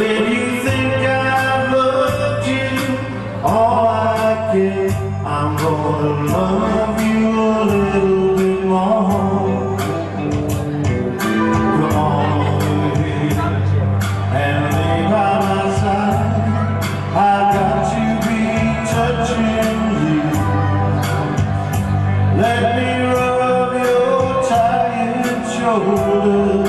When you think I've loved you, all I can, I'm gonna love you a little bit more. Come on, baby, and lay by my side. I got to be touching you. Let me rub your tired shoulders.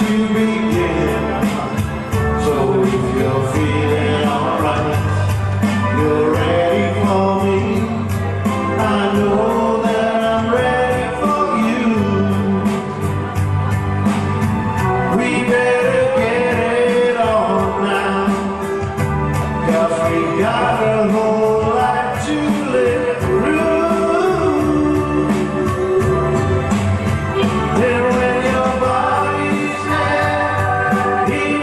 to begin. So if you're feeling alright You're ready for me. I know that I'm ready for you. We better get it on we gotta Yeah.